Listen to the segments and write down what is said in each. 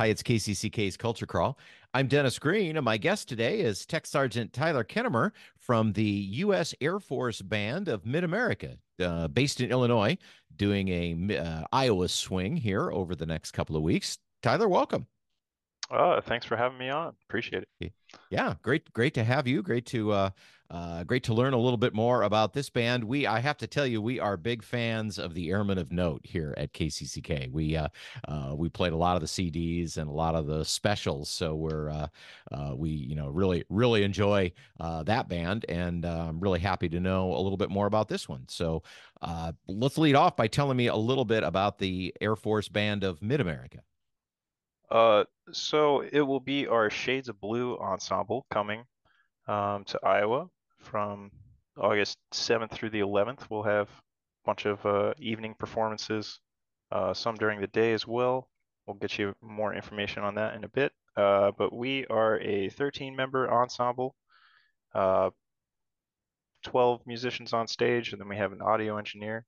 Hi, it's KCCK's Culture Crawl. I'm Dennis Green, and my guest today is Tech Sergeant Tyler Kennamer from the U.S. Air Force Band of Mid America, uh, based in Illinois, doing a uh, Iowa swing here over the next couple of weeks. Tyler, welcome. Oh, thanks for having me on. Appreciate it. Yeah, great, great to have you. Great to uh, uh, great to learn a little bit more about this band. We, I have to tell you, we are big fans of the Airmen of Note here at KCCK. We uh, uh, we played a lot of the CDs and a lot of the specials, so we're uh, uh, we you know really really enjoy uh, that band, and uh, I'm really happy to know a little bit more about this one. So uh, let's lead off by telling me a little bit about the Air Force Band of Mid America. Uh, so it will be our Shades of Blue ensemble coming um, to Iowa from August 7th through the 11th. We'll have a bunch of uh, evening performances, uh, some during the day as well. We'll get you more information on that in a bit. Uh, but we are a 13 member ensemble, uh, 12 musicians on stage, and then we have an audio engineer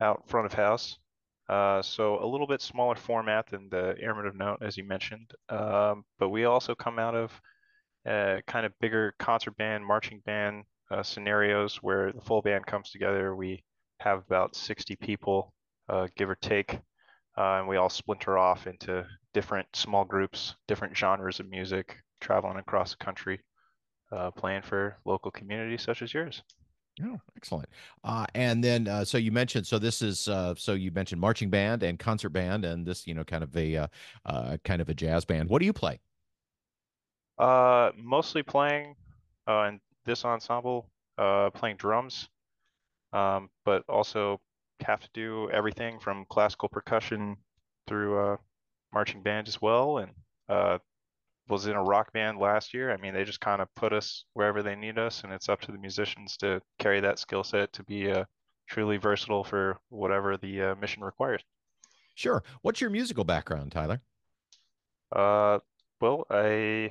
out front of house. Uh, so a little bit smaller format than the Airmen of Note, as you mentioned. Um, but we also come out of uh, kind of bigger concert band, marching band uh, scenarios where the full band comes together. We have about 60 people, uh, give or take, uh, and we all splinter off into different small groups, different genres of music, traveling across the country, uh, playing for local communities such as yours. Oh, excellent. Uh, and then, uh, so you mentioned, so this is, uh, so you mentioned marching band and concert band, and this, you know, kind of a, uh, uh, kind of a jazz band. What do you play? Uh, mostly playing, in this ensemble, playing drums, um, but also have to do everything from classical percussion through, marching band as well, and, was in a rock band last year. I mean, they just kind of put us wherever they need us, and it's up to the musicians to carry that skill set to be uh, truly versatile for whatever the uh, mission requires. Sure. What's your musical background, Tyler? Uh, well, I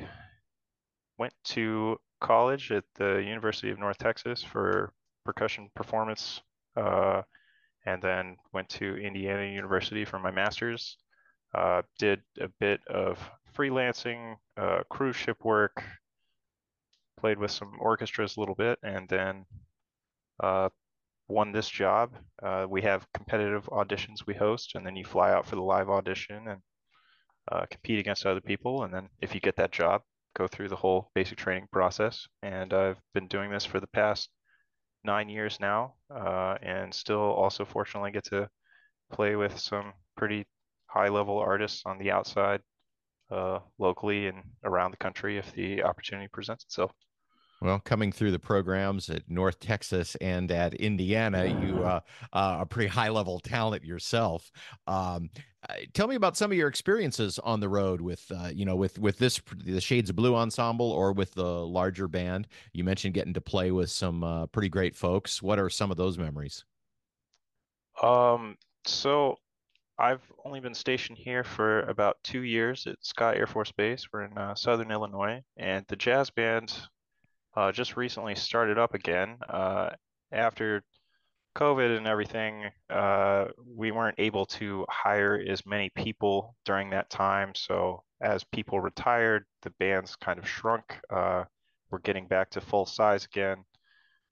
went to college at the University of North Texas for percussion performance, uh, and then went to Indiana University for my master's. Uh, did a bit of freelancing, uh, cruise ship work, played with some orchestras a little bit, and then uh, won this job. Uh, we have competitive auditions we host, and then you fly out for the live audition and uh, compete against other people. And then if you get that job, go through the whole basic training process. And I've been doing this for the past nine years now, uh, and still also fortunately get to play with some pretty high level artists on the outside uh, locally and around the country if the opportunity presents itself. Well, coming through the programs at North Texas and at Indiana, you uh, uh, are pretty high level talent yourself. Um, tell me about some of your experiences on the road with, uh, you know, with with this the Shades of Blue ensemble or with the larger band. You mentioned getting to play with some uh, pretty great folks. What are some of those memories? Um, so I've only been stationed here for about two years at Scott Air Force Base. We're in uh, Southern Illinois, and the jazz band uh, just recently started up again. Uh, after COVID and everything, uh, we weren't able to hire as many people during that time. So as people retired, the band's kind of shrunk. Uh, we're getting back to full size again.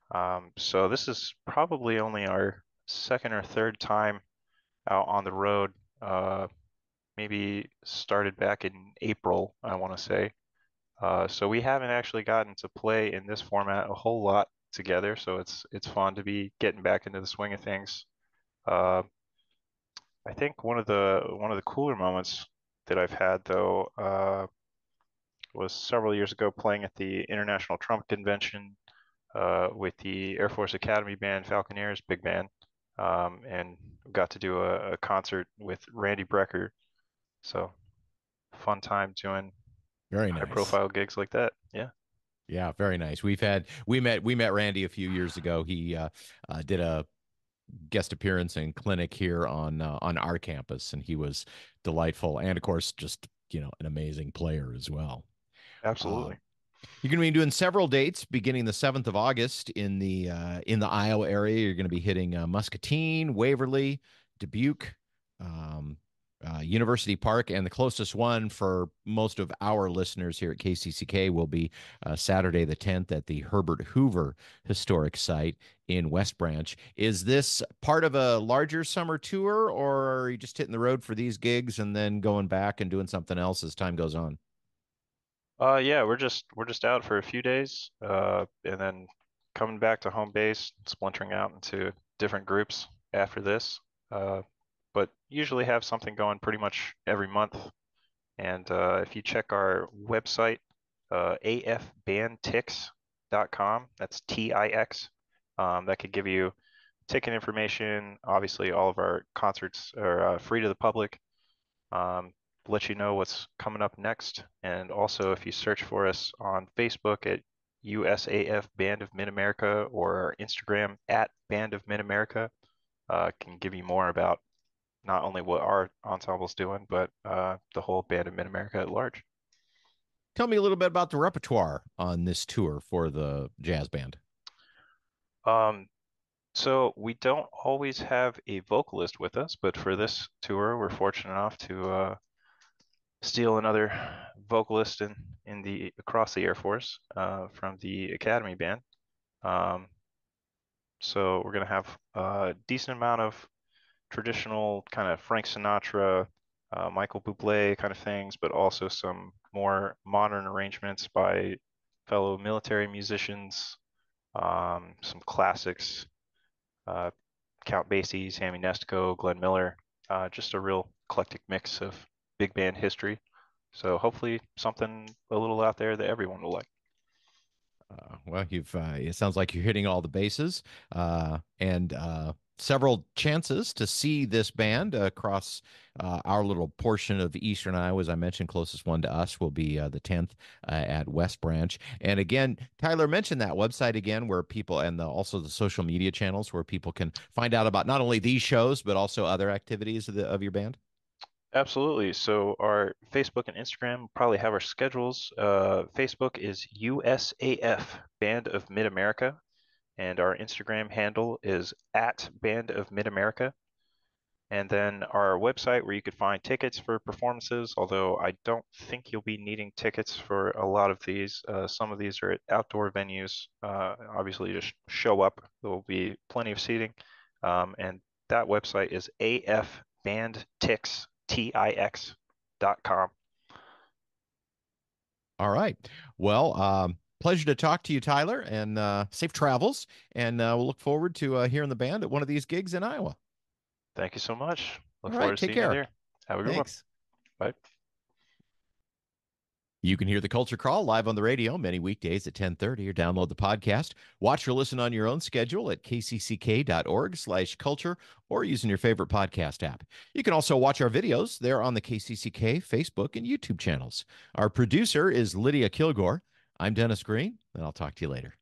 Um, so this is probably only our second or third time out on the road. Uh, maybe started back in April, I want to say. Uh, so we haven't actually gotten to play in this format a whole lot together. So it's it's fun to be getting back into the swing of things. Uh, I think one of the one of the cooler moments that I've had though uh, was several years ago playing at the International Trumpet Convention uh, with the Air Force Academy Band, Falconaires Big Band um, and got to do a, a, concert with Randy Brecker. So fun time doing very nice. high profile gigs like that. Yeah. Yeah, very nice. We've had we met we met Randy a few years ago. He uh, uh, did a guest appearance and clinic here on uh, on our campus, and he was delightful, and of course, just you know, an amazing player as well. Absolutely. You're going to be doing several dates beginning the 7th of August in the uh, in the Iowa area. You're going to be hitting uh, Muscatine, Waverly, Dubuque, um, uh, University Park, and the closest one for most of our listeners here at KCCK will be uh, Saturday the 10th at the Herbert Hoover Historic Site in West Branch. Is this part of a larger summer tour, or are you just hitting the road for these gigs and then going back and doing something else as time goes on? Uh, yeah, we're just we're just out for a few days, uh, and then coming back to home base, splintering out into different groups after this. Uh, but usually have something going pretty much every month. And uh, if you check our website, uh, afbandtix.com, that's T-I-X, um, that could give you ticket information. Obviously, all of our concerts are uh, free to the public. Um, let you know what's coming up next. And also, if you search for us on Facebook at USAF Band of Mid America or Instagram at Band of Mid America, uh, can give you more about not only what our ensemble's doing, but uh, the whole band of Mid America at large. Tell me a little bit about the repertoire on this tour for the jazz band. Um, so we don't always have a vocalist with us, but for this tour, we're fortunate enough to uh, steal another vocalist in in the across the Air Force uh, from the Academy band. Um, so we're gonna have a decent amount of traditional kind of Frank Sinatra, uh, Michael Bublé kind of things, but also some more modern arrangements by fellow military musicians, um, some classics, uh, Count Basie, Sammy Nestico, Glenn Miller, uh, just a real eclectic mix of big band history. So hopefully something a little out there that everyone will like. Uh, well, you've uh, it sounds like you're hitting all the bases, uh, and uh, several chances to see this band across uh, our little portion of eastern Iowa. As I mentioned, closest one to us will be uh, the 10th uh, at West Branch. And again, Tyler mentioned that website again, where people and the, also the social media channels where people can find out about not only these shows but also other activities of, the, of your band. Absolutely. So our Facebook and Instagram probably have our schedules. Uh, Facebook is USAF Band of Mid America and our Instagram handle is at Band of Mid America. And then our website where you could find tickets for performances, although I don't think you'll be needing tickets for a lot of these. Uh, some of these are at outdoor venues. Uh, obviously, just show up. There will be plenty of seating. Um, and that website is AF Band afbandtix.com. All right. Well, um, pleasure to talk to you, Tyler, and uh, safe travels. And uh, we'll look forward to uh, hearing the band at one of these gigs in Iowa. Thank you so much. Look All forward right, to take seeing care. you there. Have a good Thanks. one. Bye. You can hear the Culture Crawl live on the radio many weekdays at 1030 or download the podcast. Watch or listen on your own schedule at kcck.org slash culture or using your favorite podcast app. You can also watch our videos. They're on the KCCK Facebook and YouTube channels. Our producer is Lydia Kilgore. I'm Dennis Green, and I'll talk to you later.